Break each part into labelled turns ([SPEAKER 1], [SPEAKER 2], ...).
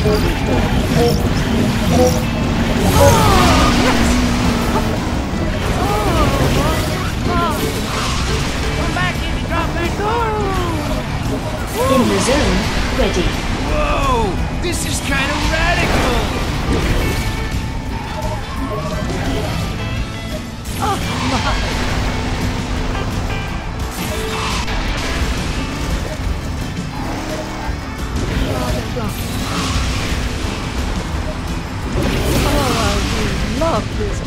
[SPEAKER 1] In
[SPEAKER 2] the zone, ready.
[SPEAKER 1] Whoa! This is kind of radical!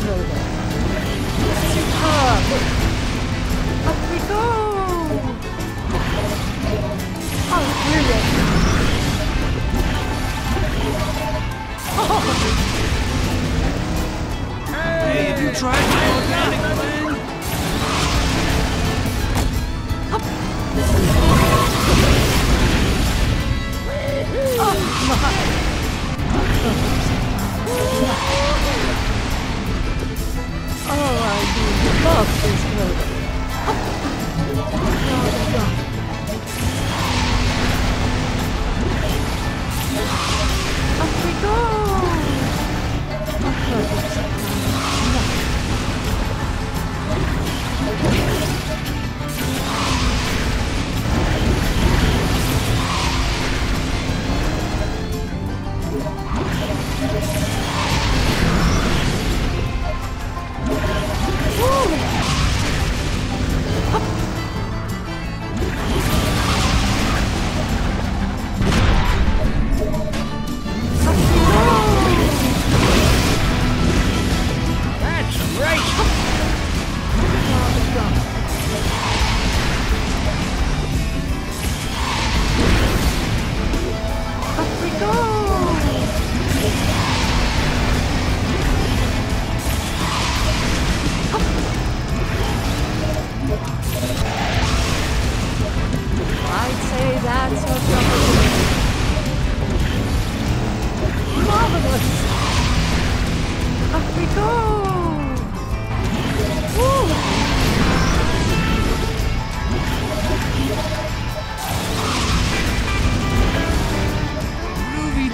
[SPEAKER 3] Superb. Up we go. Oh.
[SPEAKER 1] Hey, have you tried
[SPEAKER 3] do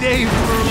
[SPEAKER 1] Dave